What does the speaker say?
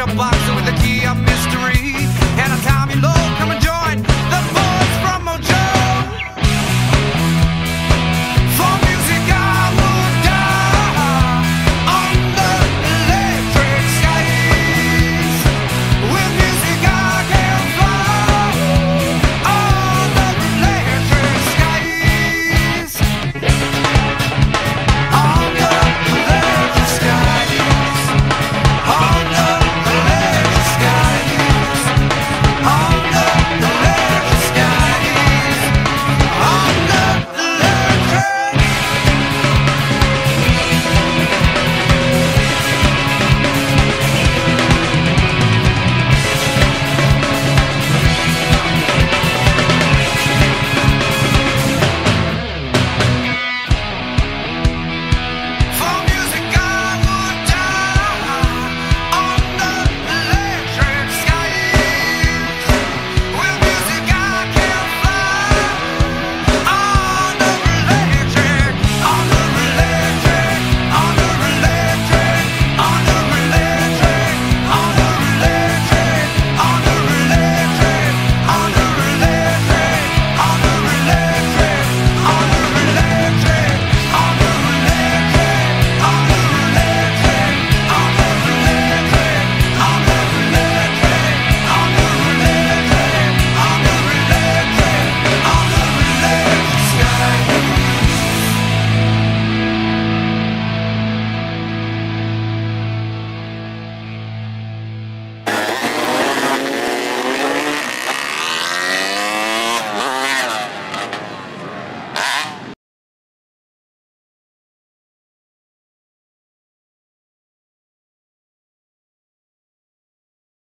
treasure box with a key of mystery.